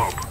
globe.